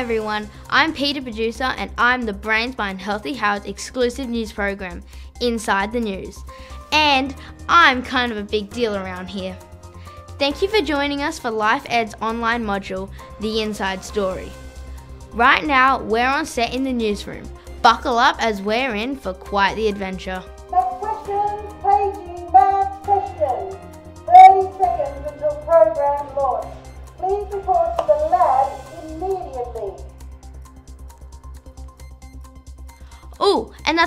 Everyone, I'm Peter Producer and I'm the brains behind Healthy Harold's exclusive news program, Inside the News. And I'm kind of a big deal around here. Thank you for joining us for Life Ed's online module, The Inside Story. Right now, we're on set in the newsroom. Buckle up as we're in for quite the adventure.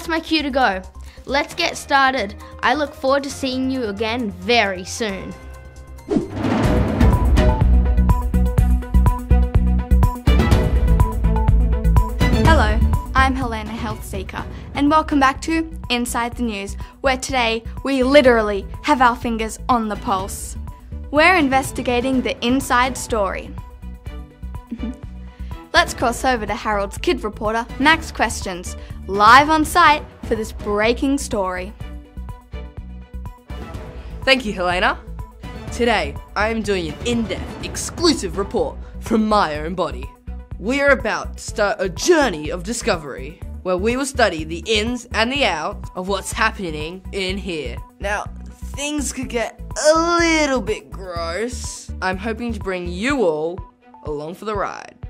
That's my cue to go. Let's get started. I look forward to seeing you again very soon. Hello, I'm Helena Health Seeker, and welcome back to Inside the News, where today we literally have our fingers on the pulse. We're investigating the inside story. Let's cross over to Harold's kid reporter, Max Questions, live on site for this breaking story. Thank you, Helena. Today, I am doing an in depth, exclusive report from my own body. We are about to start a journey of discovery where we will study the ins and the outs of what's happening in here. Now, things could get a little bit gross. I'm hoping to bring you all along for the ride.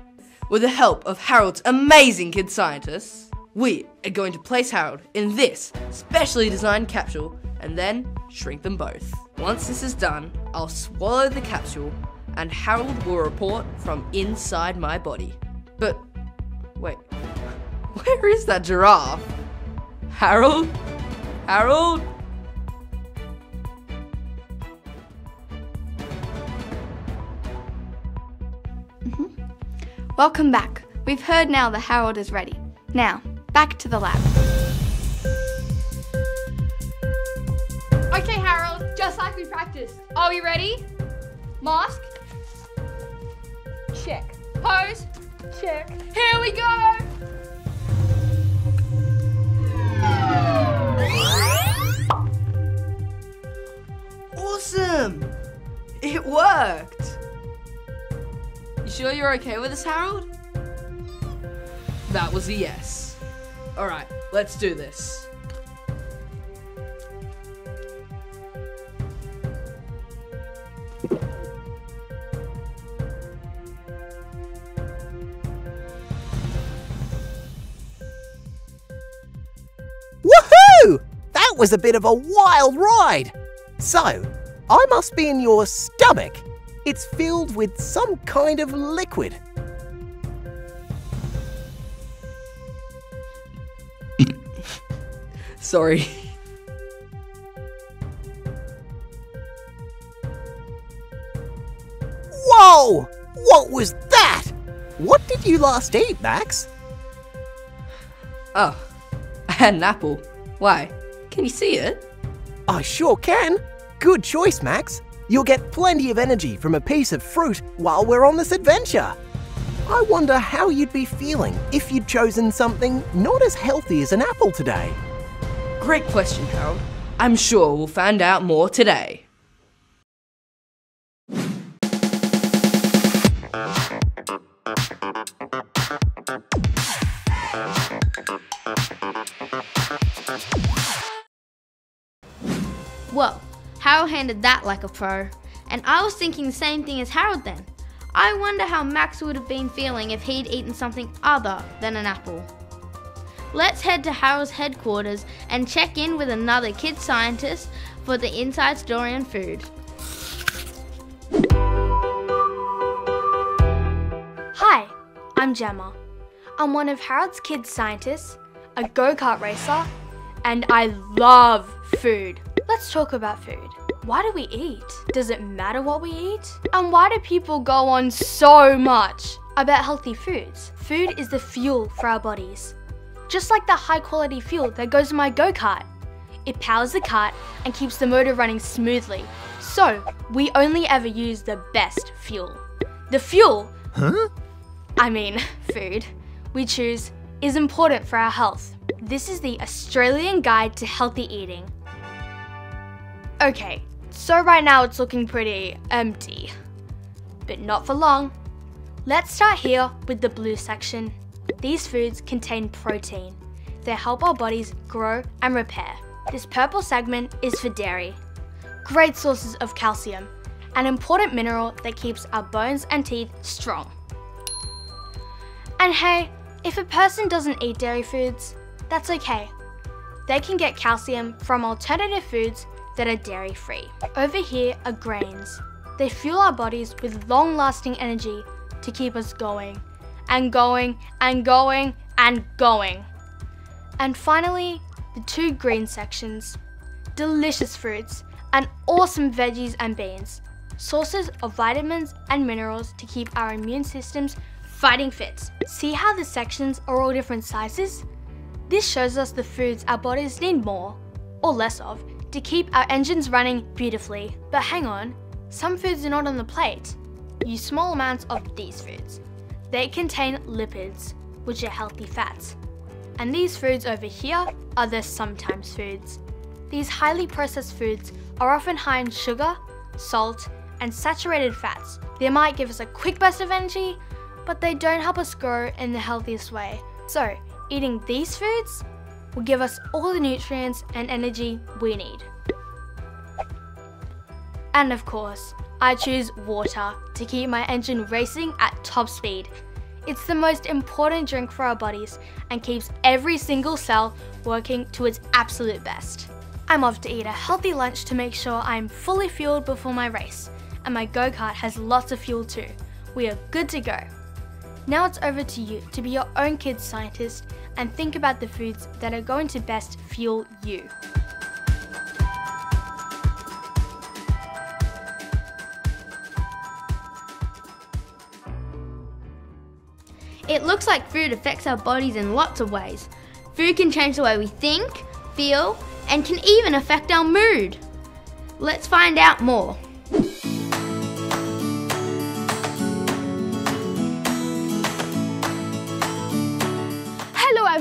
With the help of Harold's amazing kid scientists, we are going to place Harold in this specially designed capsule and then shrink them both. Once this is done, I'll swallow the capsule and Harold will report from inside my body. But wait, where is that giraffe? Harold? Harold? Welcome back. We've heard now the Harold is ready. Now, back to the lab. Okay, Harold, just like we practiced. Are we ready? Mask? Check. Pose? Check. Here we go! Sure you're okay with this, Harold? That was a yes. Alright, let's do this. Woohoo! That was a bit of a wild ride. So, I must be in your stomach. It's filled with some kind of liquid. Sorry. Whoa! What was that? What did you last eat, Max? Oh, I had an apple. Why? Can you see it? I sure can. Good choice, Max. You'll get plenty of energy from a piece of fruit while we're on this adventure. I wonder how you'd be feeling if you'd chosen something not as healthy as an apple today. Great question, Harold. I'm sure we'll find out more today. Whoa, Harold handled that like a pro. And I was thinking the same thing as Harold then. I wonder how Max would have been feeling if he'd eaten something other than an apple. Let's head to Harold's headquarters and check in with another kid scientist for the inside story on food. Hi, I'm Gemma. I'm one of Harold's kid scientists, a go kart racer, and I love food. Let's talk about food. Why do we eat? Does it matter what we eat? And why do people go on so much about healthy foods? Food is the fuel for our bodies. Just like the high quality fuel that goes in my go kart. It powers the cart and keeps the motor running smoothly. So, we only ever use the best fuel. The fuel Huh? I mean, food, we choose is important for our health. This is the Australian Guide to Healthy Eating. Okay, so right now it's looking pretty empty. But not for long. Let's start here with the blue section. These foods contain protein. They help our bodies grow and repair. This purple segment is for dairy. Great sources of calcium, an important mineral that keeps our bones and teeth strong. And hey, if a person doesn't eat dairy foods, that's okay. They can get calcium from alternative foods that are dairy free. Over here are grains. They fuel our bodies with long lasting energy to keep us going and going and going and going. And finally, the two green sections. Delicious fruits and awesome veggies and beans. Sources of vitamins and minerals to keep our immune systems fighting fit. See how the sections are all different sizes? This shows us the foods our bodies need more, or less of, to keep our engines running beautifully. But hang on, some foods are not on the plate. Use small amounts of these foods. They contain lipids, which are healthy fats. And these foods over here are the sometimes foods. These highly processed foods are often high in sugar, salt, and saturated fats. They might give us a quick burst of energy, but they don't help us grow in the healthiest way. So, eating these foods will give us all the nutrients and energy we need. And of course, I choose water to keep my engine racing at top speed. It's the most important drink for our bodies and keeps every single cell working to its absolute best. I'm off to eat a healthy lunch to make sure I'm fully fueled before my race, and my go kart has lots of fuel too. We are good to go. Now it's over to you to be your own kid's scientist and think about the foods that are going to best fuel you. It looks like food affects our bodies in lots of ways. Food can change the way we think, feel, and can even affect our mood. Let's find out more.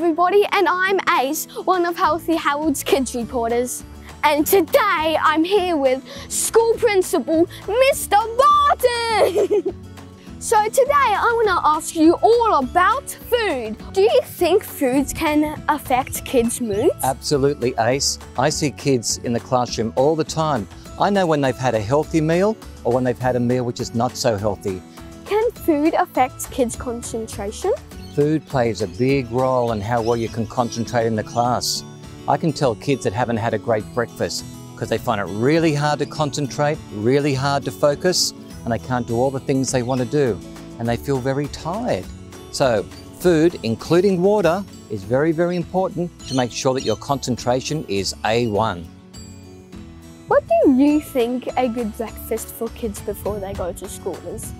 Everybody, and I'm Ace, one of Healthy Harold's kids reporters. And today I'm here with school principal, Mr. Barton. so today I want to ask you all about food. Do you think foods can affect kids' moods? Absolutely, Ace. I see kids in the classroom all the time. I know when they've had a healthy meal or when they've had a meal which is not so healthy. Can food affect kids' concentration? Food plays a big role in how well you can concentrate in the class. I can tell kids that haven't had a great breakfast because they find it really hard to concentrate, really hard to focus, and they can't do all the things they want to do, and they feel very tired. So, food, including water, is very, very important to make sure that your concentration is A1. What do you think a good breakfast for kids before they go to school is?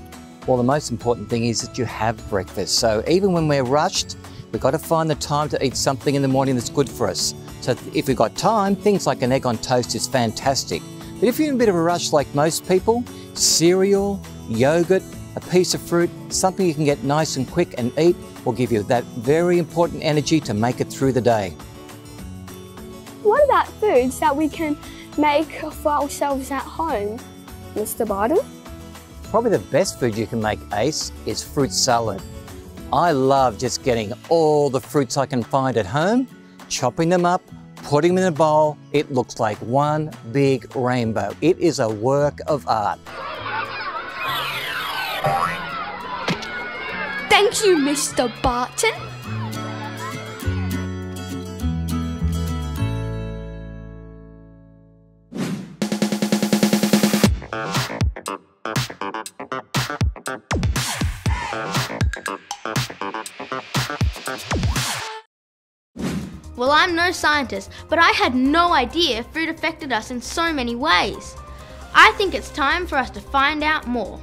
Well, the most important thing is that you have breakfast. So even when we're rushed, we've got to find the time to eat something in the morning that's good for us. So if we've got time, things like an egg on toast is fantastic. But if you're in a bit of a rush like most people, cereal, yogurt, a piece of fruit, something you can get nice and quick and eat will give you that very important energy to make it through the day. What about foods that we can make for ourselves at home? Mr. Barton? Probably the best food you can make, Ace, is fruit salad. I love just getting all the fruits I can find at home, chopping them up, putting them in a bowl. It looks like one big rainbow. It is a work of art. Thank you, Mr. Barton. I'm no scientist, but I had no idea food affected us in so many ways. I think it's time for us to find out more.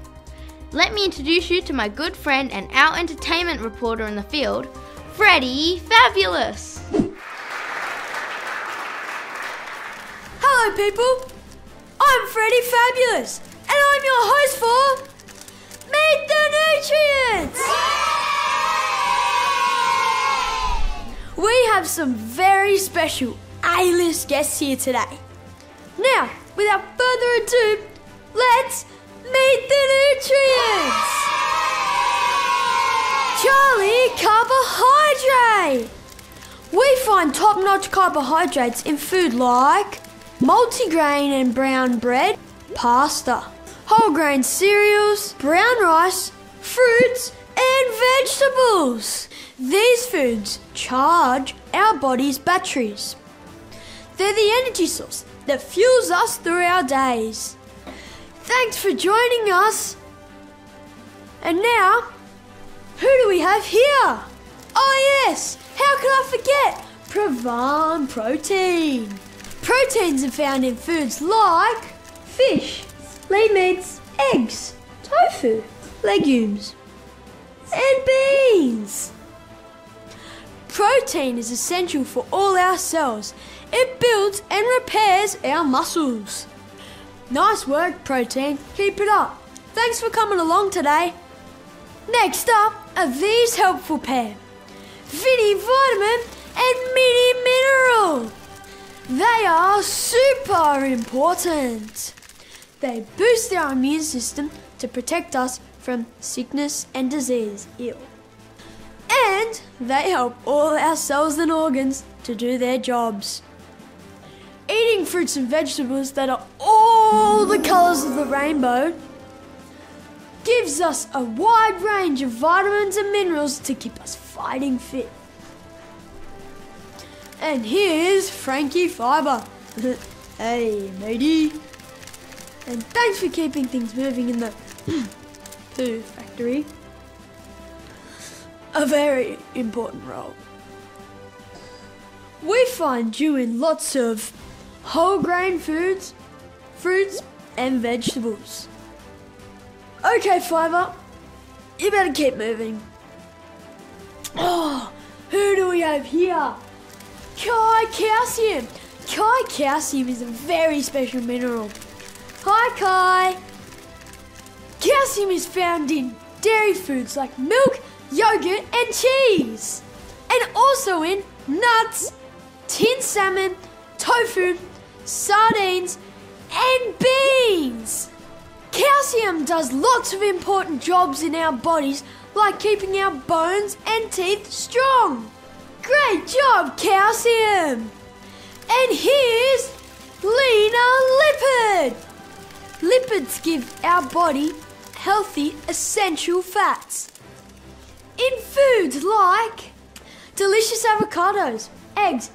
Let me introduce you to my good friend and our entertainment reporter in the field, Freddie Fabulous. Hello, people. I'm Freddie Fabulous, and I'm your host for Meet the Nutrients. Have some very special A-list guests here today. Now, without further ado, let's meet the nutrients. Charlie Carbohydrate. We find top-notch carbohydrates in food like multigrain and brown bread, pasta, whole grain cereals, brown rice, fruits, and vegetables. These foods charge our body's batteries. They're the energy source that fuels us through our days. Thanks for joining us. And now, who do we have here? Oh, yes, how could I forget? Pravan protein. Proteins are found in foods like fish, lean meats, eggs, tofu, legumes, and beans. Protein is essential for all our cells. It builds and repairs our muscles. Nice work, Protein. Keep it up. Thanks for coming along today. Next up are these helpful pair Vini Vitamin and Mini Mineral. They are super important. They boost our immune system to protect us from sickness and disease. Ew. And they help all our cells and organs to do their jobs. Eating fruits and vegetables that are all the colours of the rainbow gives us a wide range of vitamins and minerals to keep us fighting fit. And here's Frankie Fiber. hey, matey. And thanks for keeping things moving in the food factory. A very important role. We find you in lots of whole grain foods, fruits, and vegetables. Okay, Fiber, you better keep moving. Oh, who do we have here? Kai calcium. Kai calcium is a very special mineral. Hi, Kai. Calcium is found in dairy foods like milk, yogurt, and cheese, and also in nuts, tin salmon, tofu, sardines, and beans. Calcium does lots of important jobs in our bodies, like keeping our bones and teeth strong. Great job, calcium! And here's Lena Lipid. Lipids give our body healthy essential fats. In foods like delicious avocados, eggs,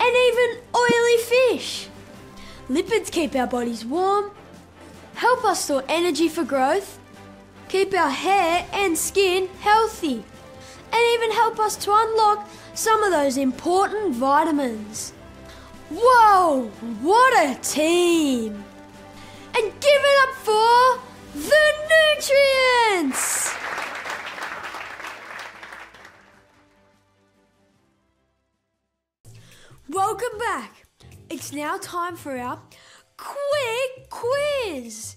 and even oily fish. Lipids keep our bodies warm, help us store energy for growth, keep our hair and skin healthy, and even help us to unlock some of those important vitamins. Whoa, what a team! And give it up for the nutrients! Welcome back. It's now time for our quick quiz.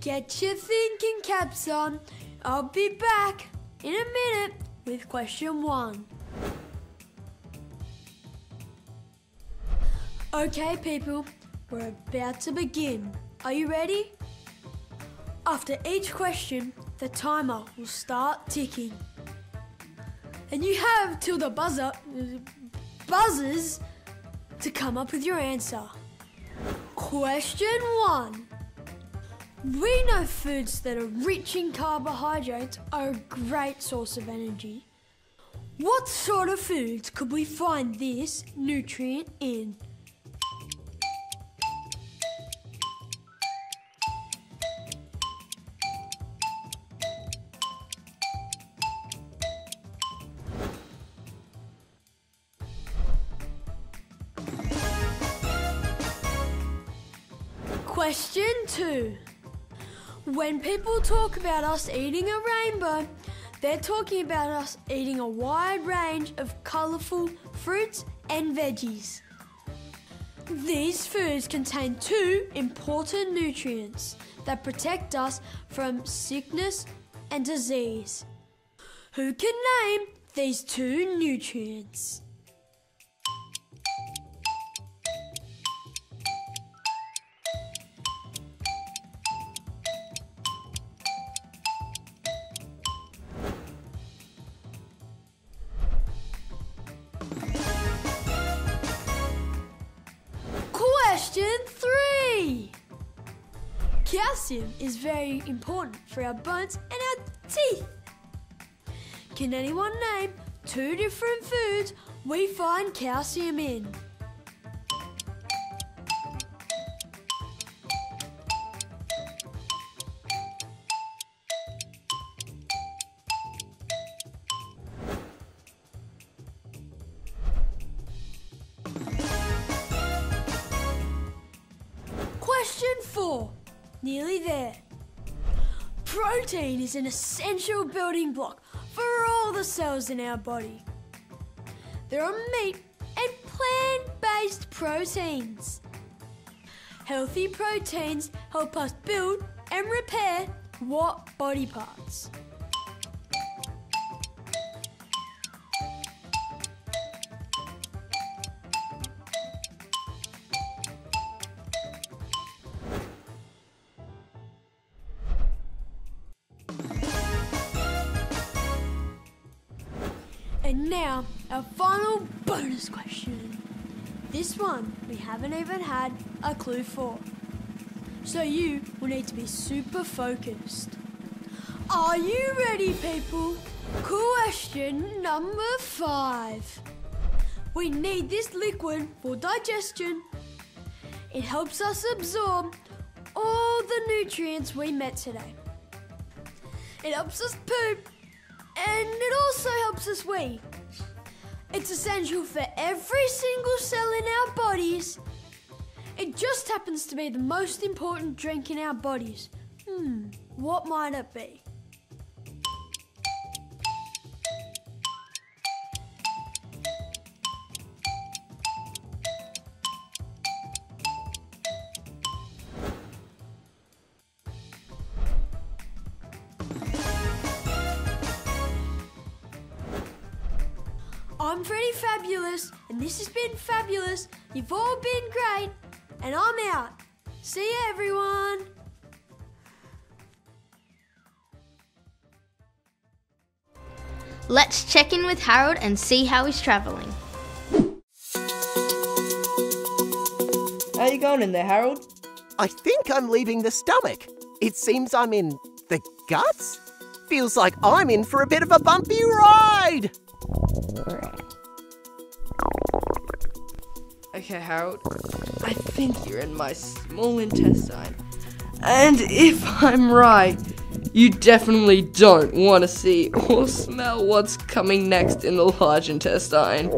Get your thinking caps on. I'll be back in a minute with question one. Okay, people, we're about to begin. Are you ready? After each question, the timer will start ticking. And you have till the buzzer buzzes to come up with your answer. Question one. We know foods that are rich in carbohydrates are a great source of energy. What sort of foods could we find this nutrient in? Question two. When people talk about us eating a rainbow, they're talking about us eating a wide range of colourful fruits and veggies. These foods contain two important nutrients that protect us from sickness and disease. Who can name these two nutrients? Important for our bones and our teeth. Can anyone name two different foods we find calcium in? Question four. Nearly there. Protein is an essential building block for all the cells in our body. There are meat and plant based proteins. Healthy proteins help us build and repair what body parts? Now, our final bonus question. This one we haven't even had a clue for. So you will need to be super focused. Are you ready, people? Question number five. We need this liquid for digestion. It helps us absorb all the nutrients we met today. It helps us poop and it also helps us wee. It's essential for every single cell in our bodies. It just happens to be the most important drink in our bodies. Hmm, what might it be? I'm Freddie Fabulous, and this has been fabulous. You've all been great, and I'm out. See you, everyone. Let's check in with Harold and see how he's travelling. How you going in there, Harold? I think I'm leaving the stomach. It seems I'm in the guts? Feels like I'm in for a bit of a bumpy ride. Okay, Harold. I think you're in my small intestine. And if I'm right, you definitely don't want to see or smell what's coming next in the large intestine.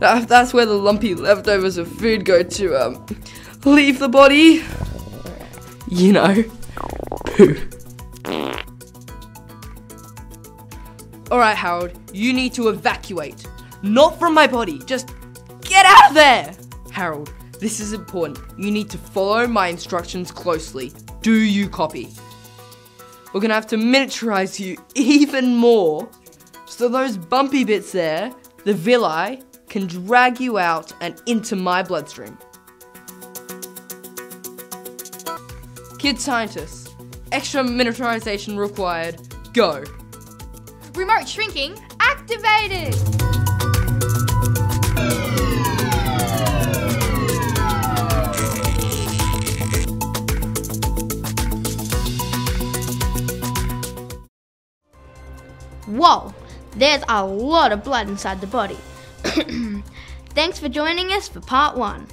That's where the lumpy leftovers of food go to, um, leave the body. You know, poo. Alright, Harold, you need to evacuate. Not from my body, just get out of there! Harold, this is important. You need to follow my instructions closely. Do you copy? We're gonna have to miniaturize you even more so those bumpy bits there, the villi, can drag you out and into my bloodstream. Kid scientists, extra miniaturization required. Go. Remote shrinking activated. Whoa, there's a lot of blood inside the body. Thanks for joining us for part one.